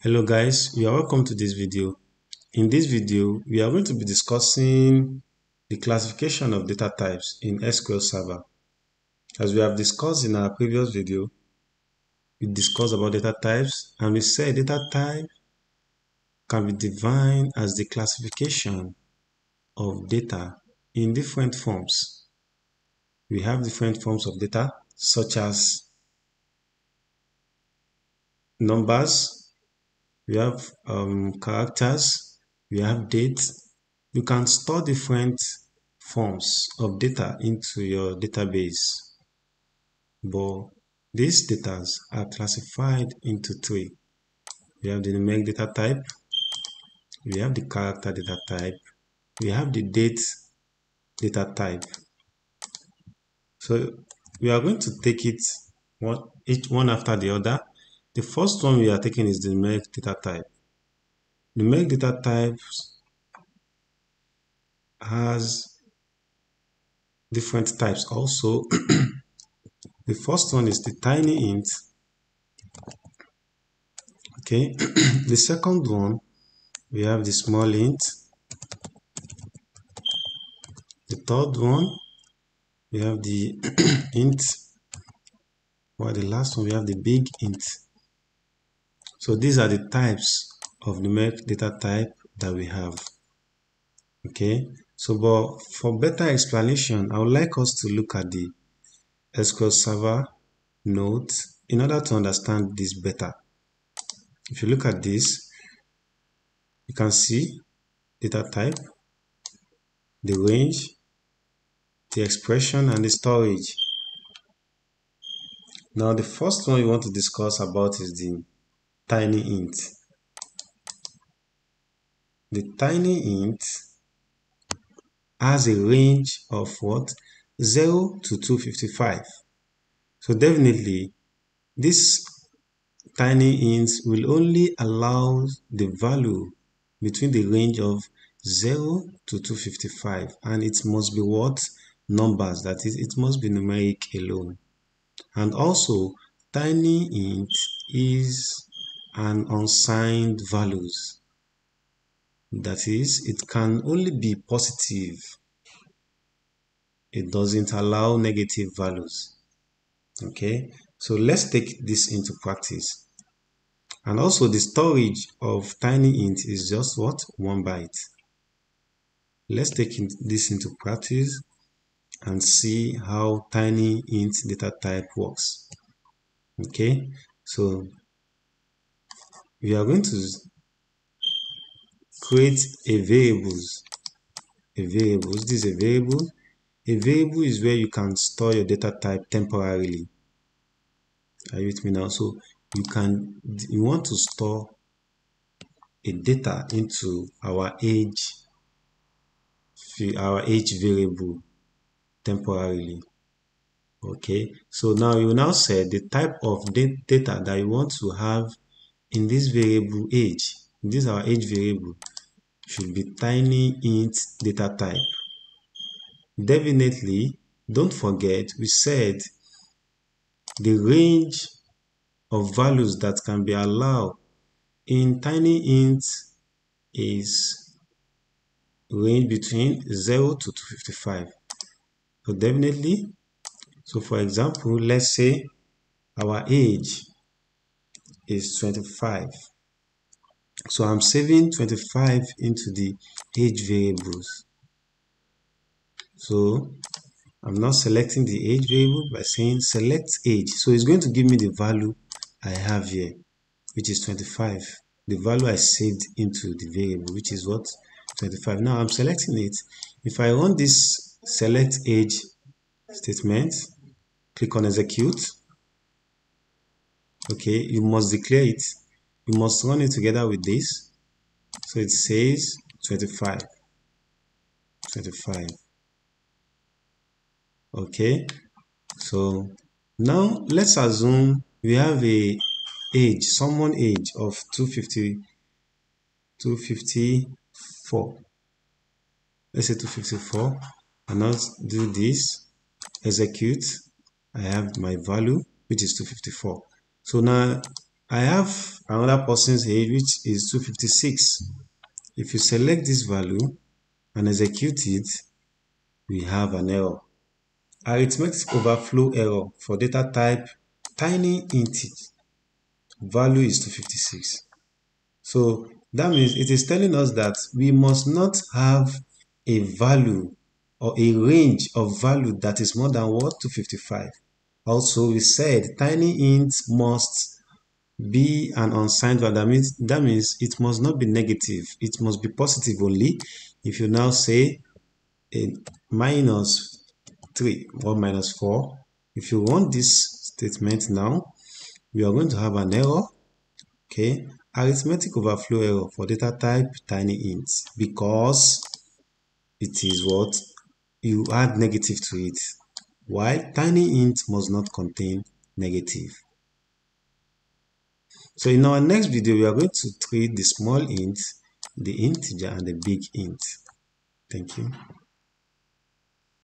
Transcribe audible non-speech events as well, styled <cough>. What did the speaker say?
hello guys you are welcome to this video. In this video we are going to be discussing the classification of data types in SQL Server. As we have discussed in our previous video we discussed about data types and we said data type can be defined as the classification of data in different forms. We have different forms of data such as numbers, we have um, characters, we have dates. You can store different forms of data into your database. But these data are classified into three. We have the numeric data type, we have the character data type, we have the date data type. So we are going to take it one, each one after the other the first one we are taking is the numeric data type. Numeric data types has different types also. <clears throat> the first one is the tiny int. Okay, <clears throat> the second one we have the small int. The third one we have the <clears throat> int. While the last one we have the big int. So these are the types of numeric data type that we have. Okay, so but for better explanation, I would like us to look at the SQL Server node in order to understand this better. If you look at this, you can see data type, the range, the expression, and the storage. Now the first one we want to discuss about is the tiny int. The tiny int has a range of what? 0 to 255. So definitely this tiny int will only allow the value between the range of 0 to 255 and it must be what? Numbers, that is, it must be numeric alone. And also, tiny int is and unsigned values. That is, it can only be positive. It doesn't allow negative values. Okay, so let's take this into practice. And also the storage of tiny int is just what? One byte. Let's take this into practice and see how tiny int data type works. Okay, so we are going to create a variables a variables this is a variable? A variable is where you can store your data type temporarily. Are you with me now? So you can you want to store a data into our age our age variable temporarily. Okay? So now you now set the type of data that you want to have in this variable age this our age variable should be tiny int data type. Definitely don't forget we said the range of values that can be allowed in tiny int is range between 0 to 255 so definitely so for example let's say our age is 25 so I'm saving 25 into the age variables. So I'm now selecting the age variable by saying select age. So it's going to give me the value I have here which is 25 the value I saved into the variable which is what? 25 now I'm selecting it. If I run this select age statement click on execute okay you must declare it. You must run it together with this. So it says 25 25 okay so now let's assume we have a age someone age of 250 254 let's say 254 and now do this. Execute. I have my value which is 254 so now I have another person's age which is 256. If you select this value and execute it, we have an error. Arithmetic overflow error for data type tiny int value is 256. So that means it is telling us that we must not have a value or a range of value that is more than what 255. Also, we said tiny int must be an unsigned value. That means that means it must not be negative. It must be positive only. If you now say a minus 3 or minus 4, if you want this statement now, we are going to have an error. Okay, arithmetic overflow error for data type tiny int because it is what you add negative to it. Why? Tiny int must not contain negative. So in our next video, we are going to treat the small int, the integer, and the big int. Thank you.